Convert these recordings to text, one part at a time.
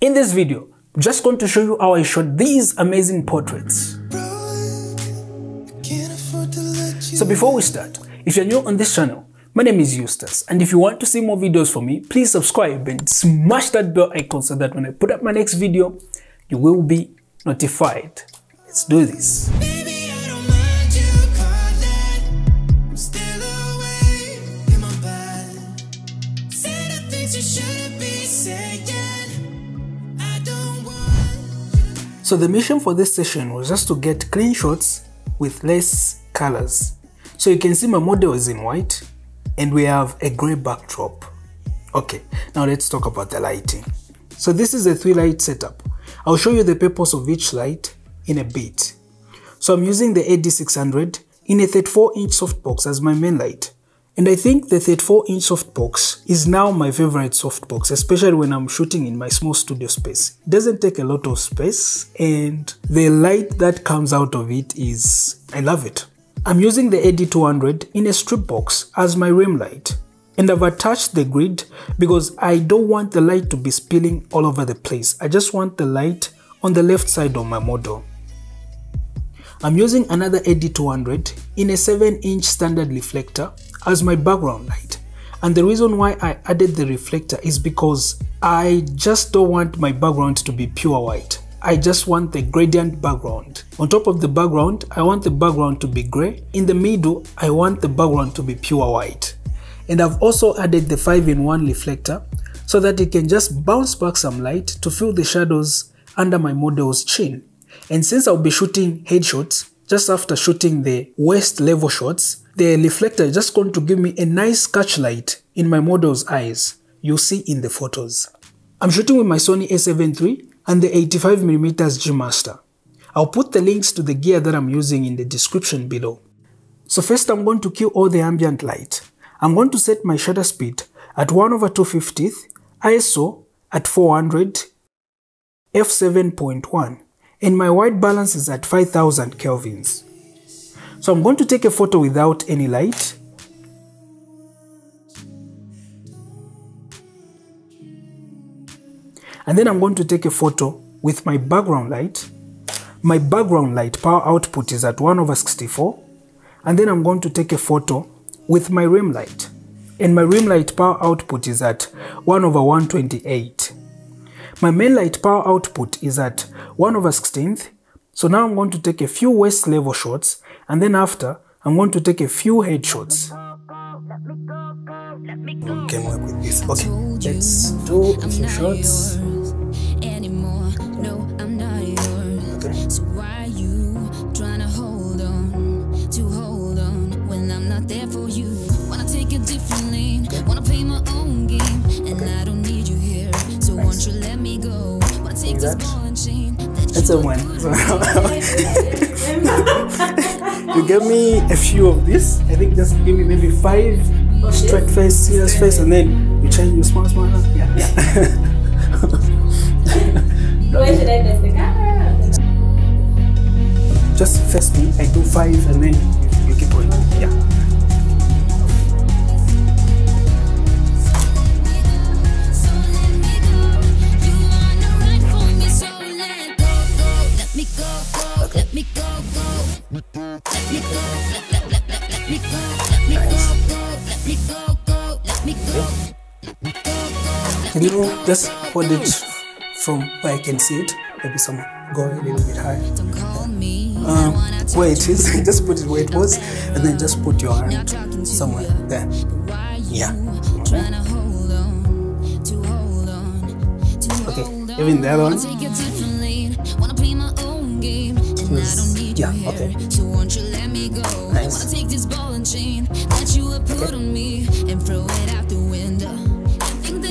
In this video, I'm just going to show you how I shot these amazing portraits. So before we start, if you're new on this channel, my name is Eustace and if you want to see more videos from me, please subscribe and smash that bell icon so that when I put up my next video, you will be notified. Let's do this. So the mission for this session was just to get clean shots with less colors. So you can see my model is in white and we have a gray backdrop. Okay, now let's talk about the lighting. So this is a three light setup. I'll show you the purpose of each light in a bit. So I'm using the AD600 in a 34 inch softbox as my main light. And I think the 34 inch softbox is now my favorite softbox, especially when I'm shooting in my small studio space. It doesn't take a lot of space and the light that comes out of it is, I love it. I'm using the AD200 in a strip box as my rim light. And I've attached the grid because I don't want the light to be spilling all over the place. I just want the light on the left side of my model. I'm using another AD200 in a 7 inch standard reflector as my background light. And the reason why I added the reflector is because I just don't want my background to be pure white. I just want the gradient background. On top of the background, I want the background to be gray. In the middle, I want the background to be pure white. And I've also added the 5-in-1 reflector so that it can just bounce back some light to fill the shadows under my model's chin. And since I'll be shooting headshots, just after shooting the waist level shots, the reflector is just going to give me a nice catch light in my model's eyes. You'll see in the photos. I'm shooting with my Sony a7 III and the 85mm G Master. I'll put the links to the gear that I'm using in the description below. So first I'm going to kill all the ambient light. I'm going to set my shutter speed at 1 over 250th, ISO at 400, f7.1 and my white balance is at 5000 kelvins. So I'm going to take a photo without any light. And then I'm going to take a photo with my background light. My background light power output is at 1 over 64. And then I'm going to take a photo with my rim light. And my rim light power output is at 1 over 128. My main light power output is at 1 over 16th. So now I'm going to take a few waist level shots and then after I'm going to take a few head shots. We can work with this. Okay, let's do a few shots. That. That's a win. you give me a few of this. I think just give me maybe five straight face, serious face, and then you change your smile, smile. Yeah. yeah. Where should I face the camera? Just face me. I do five, and then You just hold it from where I can see it? Maybe some go a little bit higher. Um, where it is, just put it where it was, and then just put your hand somewhere there. Yeah. Okay. okay. Even other one. yeah. Okay. Nice. Okay,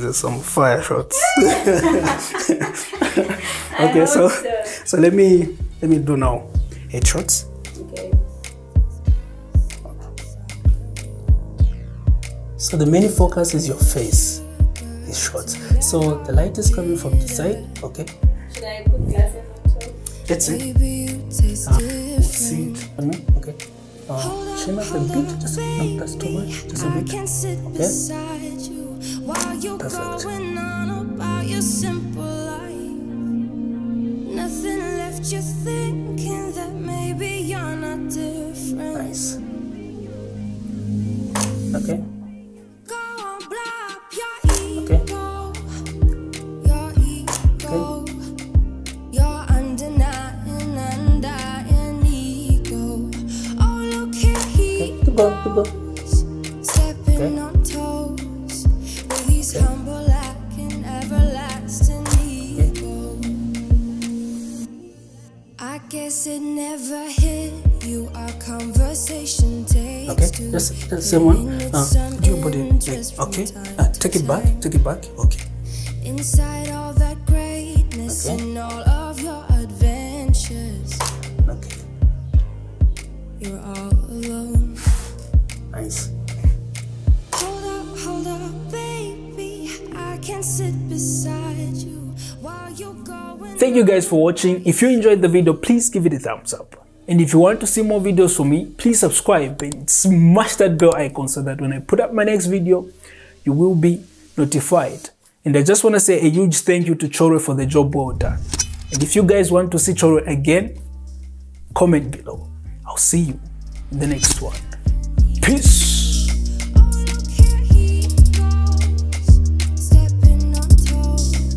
These are some fire shots. okay, so so let me let me do now headshots. Okay. So the main focus is your face. These shots. So the light is coming from the side. Okay, Should I put glasses on top? that's it. Baby, you taste Ah, see it. Okay. Uh, chin up a bit. Just no, that's too much. Just a I bit. can sit beside you Perfect. going on about your simple life. Nothing left you thinking that maybe you're not different. Nice. Okay. Go on, blow up your Okay. Okay. Just the same one. Uh, do your body. Like, okay. Uh, take it back. Take it back. Okay. Inside all that greatness Okay. and all of your adventures, Okay. you're all alone. Nice. Hold up, hold up, baby. I can sit beside you while you're going. Thank you guys for watching. If you enjoyed the video, please give it a thumbs up. And if you want to see more videos from me, please subscribe and smash that bell icon so that when I put up my next video, you will be notified. And I just want to say a huge thank you to Chore for the job well done. And if you guys want to see Chore again, comment below. I'll see you in the next one. Peace.